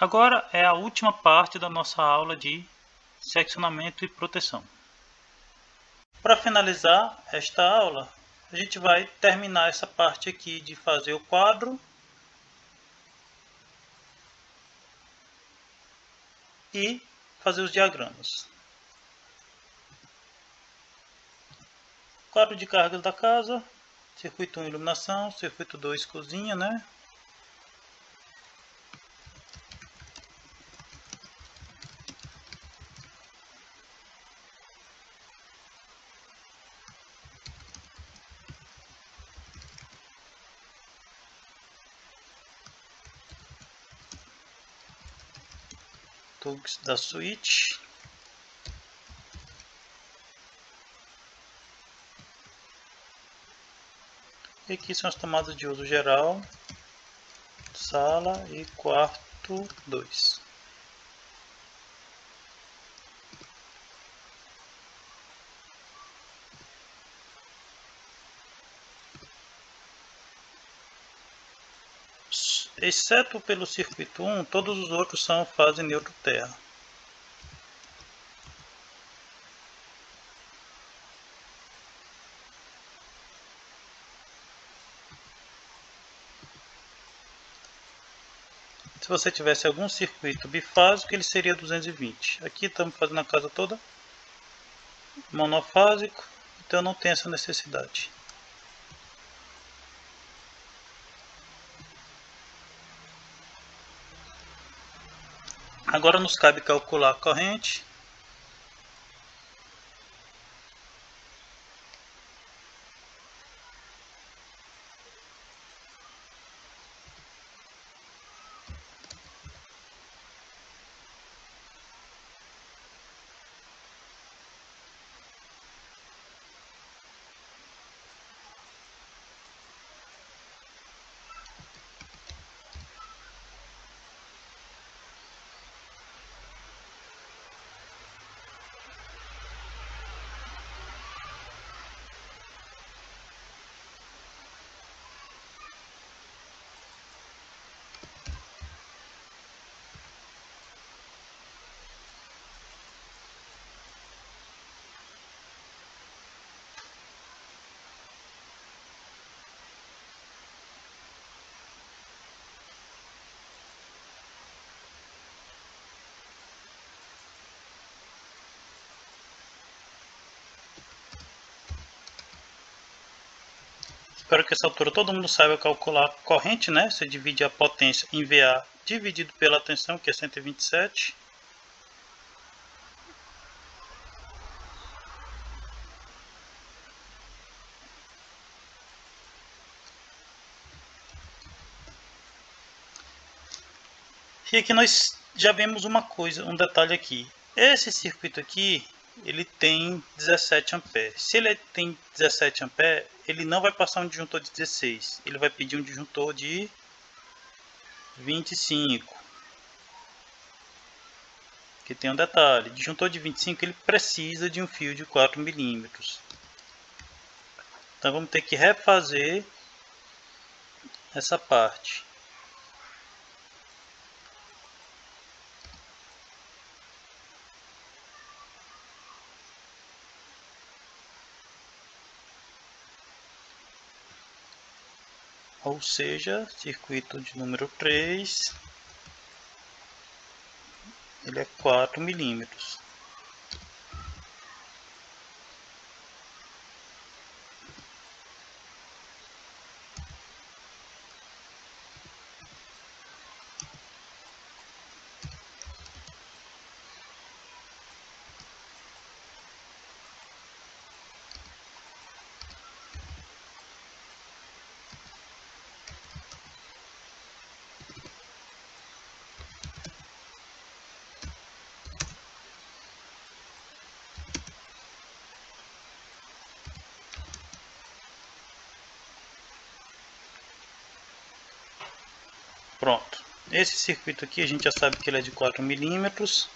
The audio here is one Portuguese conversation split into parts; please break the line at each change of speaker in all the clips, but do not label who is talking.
Agora é a última parte da nossa aula de seccionamento e proteção. Para finalizar esta aula, a gente vai terminar essa parte aqui de fazer o quadro e fazer os diagramas. Quadro de cargas da casa, circuito 1 iluminação, circuito 2 cozinha, né? Plugs da switch. E aqui são as tomadas de uso geral, sala e quarto 2. Exceto pelo circuito 1, todos os outros são fase neutro-terra. Se você tivesse algum circuito bifásico, ele seria 220. Aqui estamos fazendo a casa toda monofásico, então não tem essa necessidade. Agora nos cabe calcular a corrente Espero que essa altura todo mundo saiba calcular a corrente, né? Você divide a potência em VA dividido pela tensão, que é 127. E aqui nós já vemos uma coisa, um detalhe aqui. Esse circuito aqui, ele tem 17 amperes. Se ele tem 17 amperes, ele não vai passar um disjuntor de 16. Ele vai pedir um disjuntor de 25. Que tem um detalhe, disjuntor de 25 ele precisa de um fio de 4 milímetros. Então vamos ter que refazer essa parte. Ou seja, circuito de número 3, ele é 4 milímetros. Pronto. Esse circuito aqui a gente já sabe que ele é de 4 milímetros.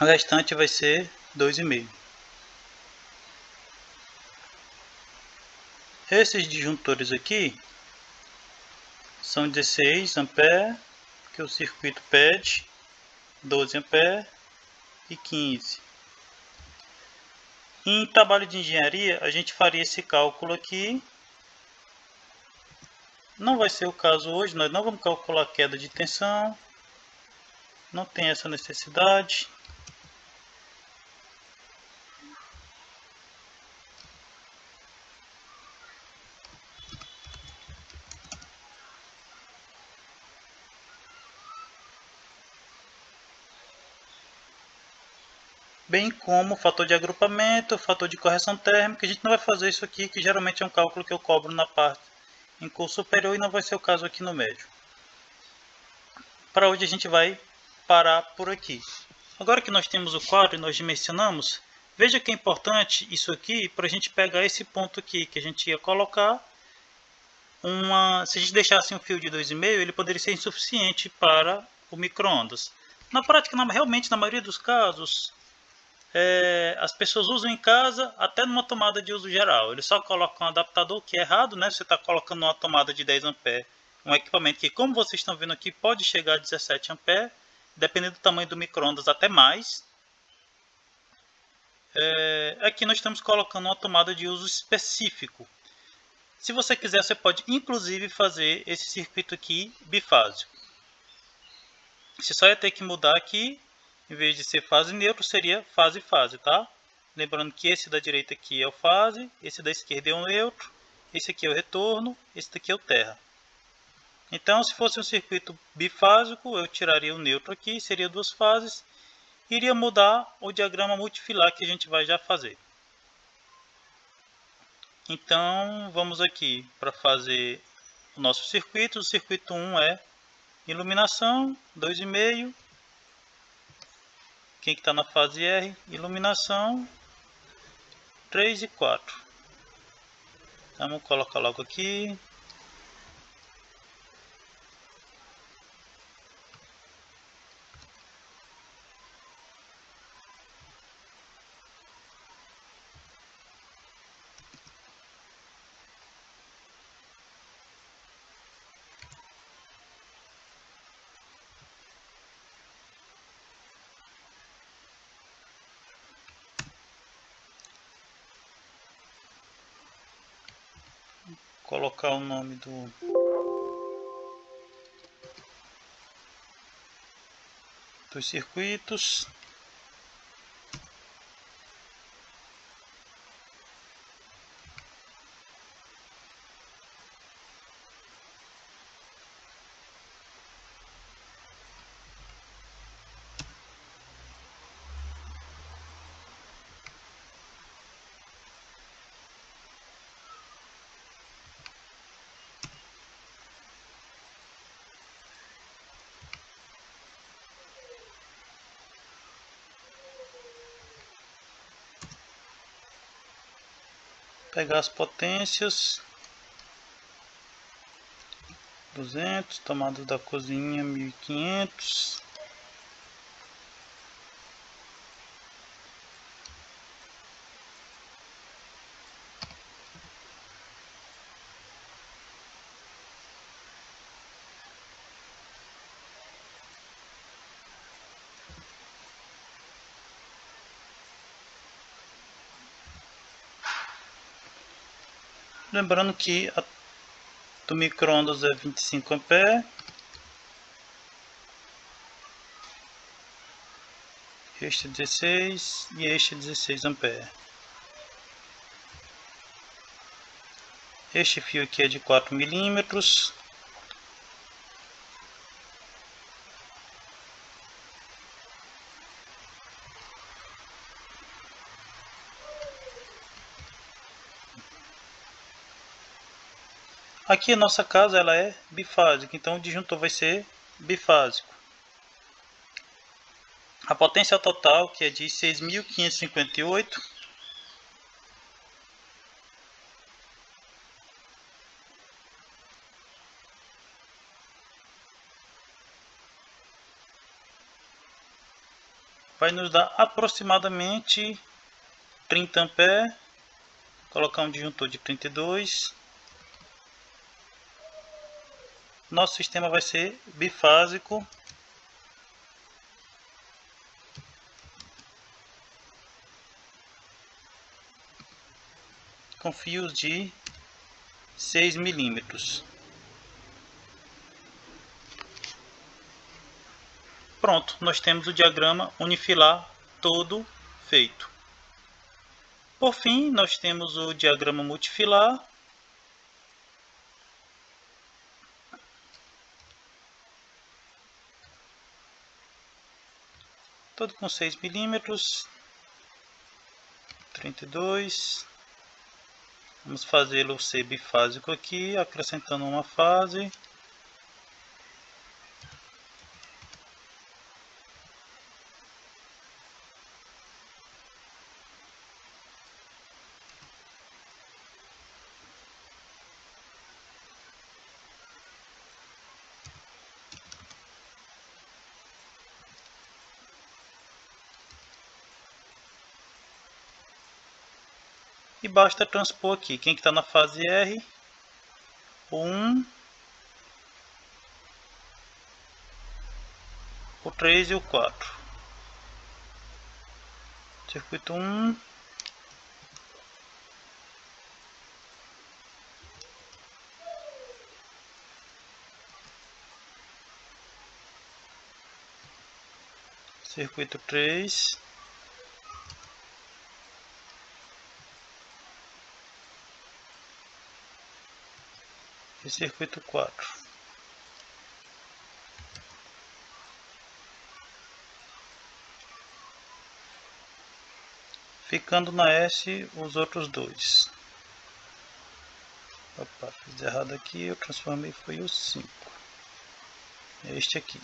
O restante vai ser 2,5. Esses disjuntores aqui são 16 ampere porque o circuito pede 12 A e 15. Em trabalho de engenharia, a gente faria esse cálculo aqui. Não vai ser o caso hoje, nós não vamos calcular queda de tensão. Não tem essa necessidade. bem como fator de agrupamento, fator de correção térmica. A gente não vai fazer isso aqui, que geralmente é um cálculo que eu cobro na parte em curso superior e não vai ser o caso aqui no médio. Para hoje a gente vai parar por aqui. Agora que nós temos o quadro e nós dimensionamos, veja que é importante isso aqui para a gente pegar esse ponto aqui que a gente ia colocar. Uma, se a gente deixasse um fio de 2,5, ele poderia ser insuficiente para o micro-ondas. Na prática, realmente, na maioria dos casos, é, as pessoas usam em casa até numa tomada de uso geral. Eles só colocam um adaptador que é errado, né? Você está colocando uma tomada de 10 A, um equipamento que, como vocês estão vendo aqui, pode chegar a 17 A, dependendo do tamanho do microondas até mais. É, aqui nós estamos colocando uma tomada de uso específico. Se você quiser, você pode inclusive fazer esse circuito aqui bifásico. Você só ia ter que mudar aqui em vez de ser fase neutro, seria fase-fase, tá? Lembrando que esse da direita aqui é o fase, esse da esquerda é o neutro, esse aqui é o retorno, esse daqui é o terra. Então, se fosse um circuito bifásico, eu tiraria o neutro aqui, seria duas fases, iria mudar o diagrama multifilar que a gente vai já fazer. Então, vamos aqui para fazer o nosso circuito. O circuito 1 é iluminação, 2,5, quem que está na fase R? Iluminação 3 e 4. Então, vamos colocar logo aqui. Colocar o nome do dos circuitos pegar as potências. 200 tomada da cozinha 1500 Lembrando que a do micro-ondas é 25 A. Este é 16 e este é 16 A. Este fio aqui é de 4 milímetros. Aqui a nossa casa ela é bifásica, então o disjuntor vai ser bifásico. A potência total, que é de 6.558, vai nos dar aproximadamente 30 ampere, colocar um disjuntor de 32 nosso sistema vai ser bifásico com fios de 6 milímetros. Pronto, nós temos o diagrama unifilar todo feito. Por fim, nós temos o diagrama multifilar. Todo com 6 milímetros, 32 Vamos fazê-lo ser bifásico aqui, acrescentando uma fase. E basta transpor aqui. Quem está na fase R, o 1, o 3 e o 4. Circuito 1, circuito 3 circuito 4. Ficando na S os outros dois. Opa, fiz errado aqui, eu transformei foi o 5. É este aqui.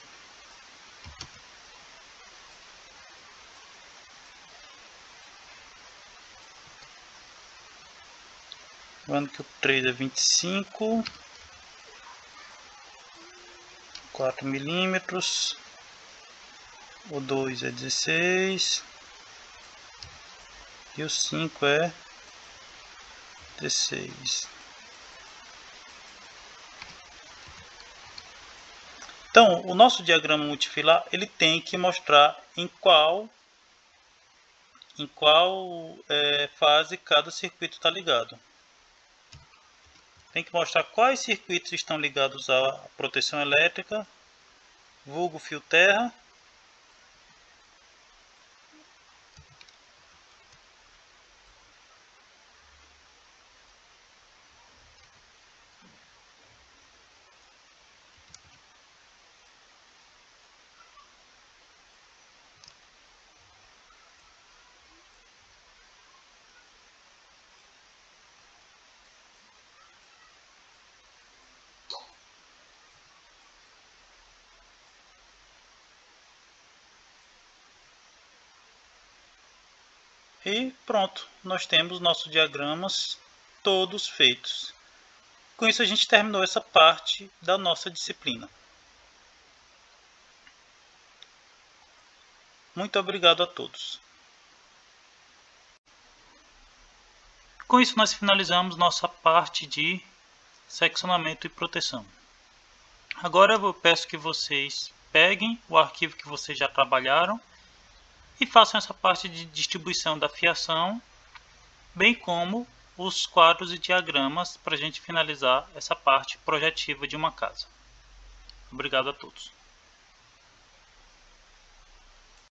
Lembrando que o 3 é 25. 4 milímetros, o 2 é 16 e o 5 é 16. Então, o nosso diagrama multifilar ele tem que mostrar em qual em qual é, fase cada circuito está ligado tem que mostrar quais circuitos estão ligados à proteção elétrica, vulgo fio terra, E pronto, nós temos nossos diagramas todos feitos. Com isso a gente terminou essa parte da nossa disciplina. Muito obrigado a todos. Com isso nós finalizamos nossa parte de seccionamento e proteção. Agora eu peço que vocês peguem o arquivo que vocês já trabalharam e façam essa parte de distribuição da fiação, bem como os quadros e diagramas para a gente finalizar essa parte projetiva de uma casa. Obrigado a todos.